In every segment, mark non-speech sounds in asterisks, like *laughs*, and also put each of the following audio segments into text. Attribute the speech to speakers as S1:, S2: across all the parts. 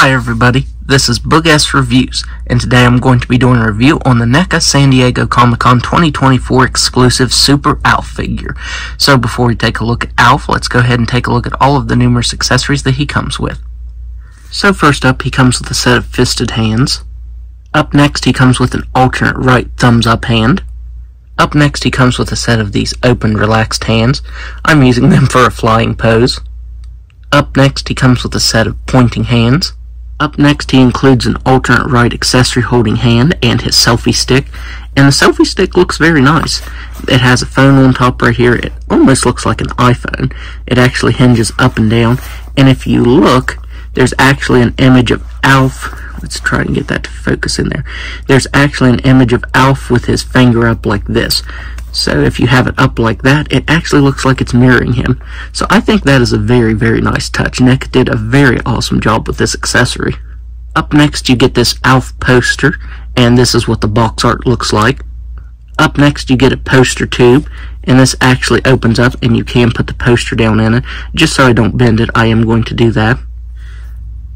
S1: Hi everybody, this is Boog S Reviews, and today I'm going to be doing a review on the NECA San Diego Comic Con 2024 exclusive Super Alf figure. So before we take a look at Alf, let's go ahead and take a look at all of the numerous accessories that he comes with. So first up, he comes with a set of fisted hands. Up next, he comes with an alternate right thumbs up hand. Up next, he comes with a set of these open relaxed hands. I'm using them for a flying pose. Up next, he comes with a set of pointing hands. Up next, he includes an alternate right accessory holding hand and his selfie stick. And the selfie stick looks very nice. It has a phone on top right here. It almost looks like an iPhone. It actually hinges up and down. And if you look, there's actually an image of Alf. Let's try and get that to focus in there. There's actually an image of Alf with his finger up like this. So if you have it up like that, it actually looks like it's mirroring him. So I think that is a very, very nice touch. NECA did a very awesome job with this accessory. Up next, you get this Alf poster, and this is what the box art looks like. Up next, you get a poster tube, and this actually opens up, and you can put the poster down in it. Just so I don't bend it, I am going to do that.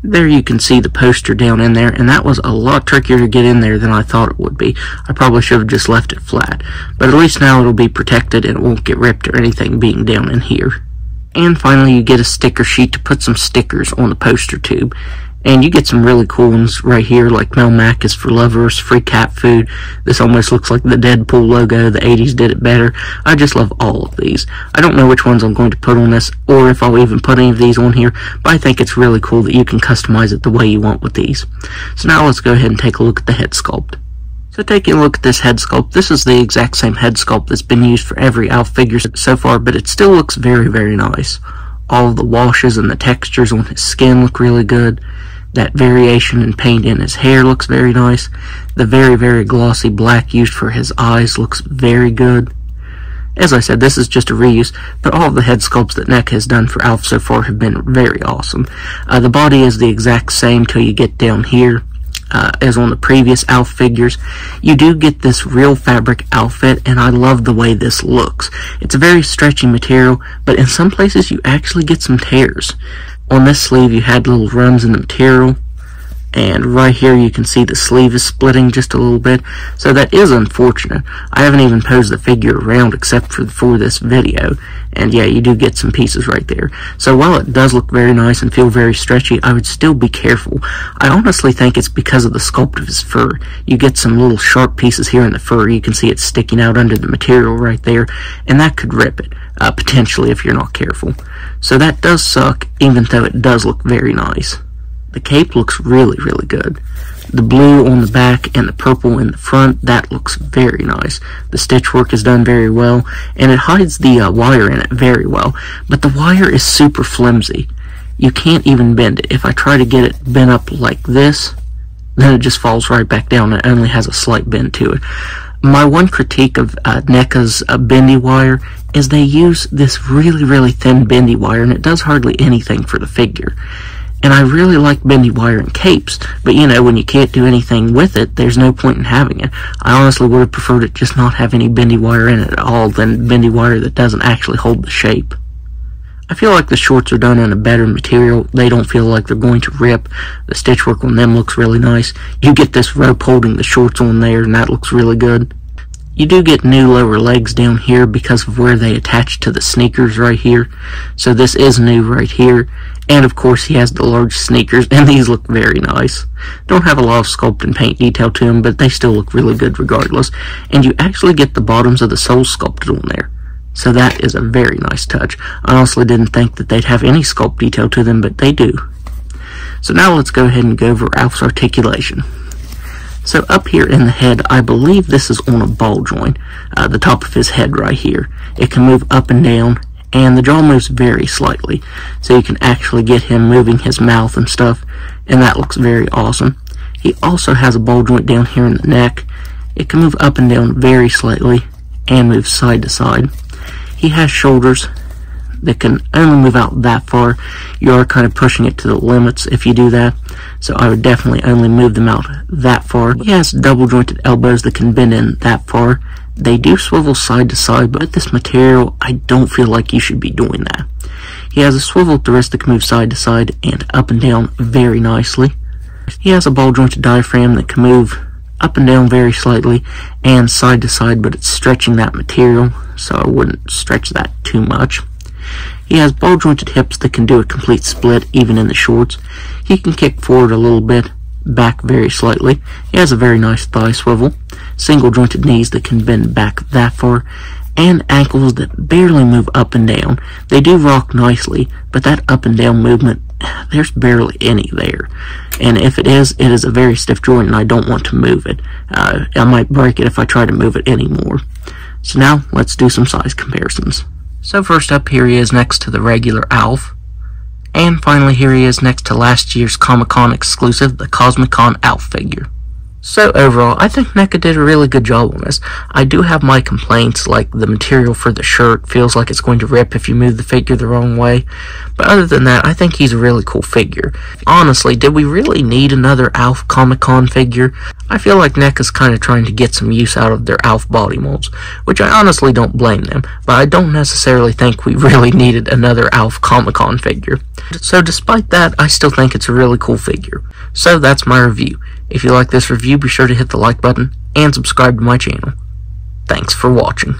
S1: There you can see the poster down in there, and that was a lot trickier to get in there than I thought it would be. I probably should have just left it flat, but at least now it'll be protected and it won't get ripped or anything being down in here. And finally you get a sticker sheet to put some stickers on the poster tube. And you get some really cool ones right here, like Melmac is for lovers, free cat food. This almost looks like the Deadpool logo. The 80s did it better. I just love all of these. I don't know which ones I'm going to put on this, or if I'll even put any of these on here, but I think it's really cool that you can customize it the way you want with these. So now let's go ahead and take a look at the head sculpt. So taking a look at this head sculpt, this is the exact same head sculpt that's been used for every Alf figure so far, but it still looks very, very nice. All the washes and the textures on his skin look really good. That variation in paint in his hair looks very nice. The very, very glossy black used for his eyes looks very good. As I said, this is just a reuse, but all of the head sculpts that NECA has done for Alf so far have been very awesome. Uh, the body is the exact same till you get down here. Uh, as on the previous Alf figures. You do get this real fabric outfit, and I love the way this looks. It's a very stretchy material, but in some places you actually get some tears. On this sleeve you had little runs in the material and right here you can see the sleeve is splitting just a little bit. So that is unfortunate. I haven't even posed the figure around except for for this video. And yeah you do get some pieces right there. So while it does look very nice and feel very stretchy I would still be careful. I honestly think it's because of the sculpt of his fur. You get some little sharp pieces here in the fur. You can see it sticking out under the material right there. And that could rip it uh, potentially if you're not careful. So that does suck even though it does look very nice the cape looks really, really good. The blue on the back and the purple in the front, that looks very nice. The stitch work is done very well, and it hides the uh, wire in it very well. But the wire is super flimsy. You can't even bend it. If I try to get it bent up like this, then it just falls right back down. It only has a slight bend to it. My one critique of uh, NECA's uh, bendy wire is they use this really, really thin bendy wire, and it does hardly anything for the figure. And I really like bendy wire and capes, but you know, when you can't do anything with it, there's no point in having it. I honestly would have preferred it just not have any bendy wire in it at all than bendy wire that doesn't actually hold the shape. I feel like the shorts are done in a better material. They don't feel like they're going to rip. The stitch work on them looks really nice. You get this rope holding the shorts on there, and that looks really good. You do get new lower legs down here because of where they attach to the sneakers right here. So this is new right here. And of course he has the large sneakers *laughs* and these look very nice. Don't have a lot of sculpt and paint detail to them, but they still look really good regardless. And you actually get the bottoms of the soles sculpted on there. So that is a very nice touch. I honestly didn't think that they'd have any sculpt detail to them, but they do. So now let's go ahead and go over Alf's articulation. So up here in the head, I believe this is on a ball joint, uh, the top of his head right here. It can move up and down, and the jaw moves very slightly, so you can actually get him moving his mouth and stuff, and that looks very awesome. He also has a ball joint down here in the neck. It can move up and down very slightly, and move side to side. He has shoulders that can only move out that far. You are kind of pushing it to the limits if you do that. So I would definitely only move them out that far. He has double jointed elbows that can bend in that far. They do swivel side to side, but with this material, I don't feel like you should be doing that. He has a swivel wrist that can move side to side and up and down very nicely. He has a ball jointed diaphragm that can move up and down very slightly and side to side, but it's stretching that material, so I wouldn't stretch that too much. He has ball jointed hips that can do a complete split even in the shorts. He can kick forward a little bit, back very slightly. He has a very nice thigh swivel, single jointed knees that can bend back that far, and ankles that barely move up and down. They do rock nicely, but that up and down movement, *sighs* there's barely any there. And if it is, it is a very stiff joint and I don't want to move it. Uh, I might break it if I try to move it anymore. So now, let's do some size comparisons. So first up, here he is next to the regular Alf. And finally, here he is next to last year's Comic-Con exclusive, the Cosmic-Con Alf figure. So overall, I think NECA did a really good job on this. I do have my complaints, like the material for the shirt feels like it's going to rip if you move the figure the wrong way. But other than that, I think he's a really cool figure. Honestly, did we really need another Alf Comic-Con figure? I feel like NECA's kind of trying to get some use out of their Alf body molds, which I honestly don't blame them, but I don't necessarily think we *laughs* really needed another Alf Comic-Con figure. So despite that, I still think it's a really cool figure. So that's my review. If you like this review, be sure to hit the like button and subscribe to my channel. Thanks for watching.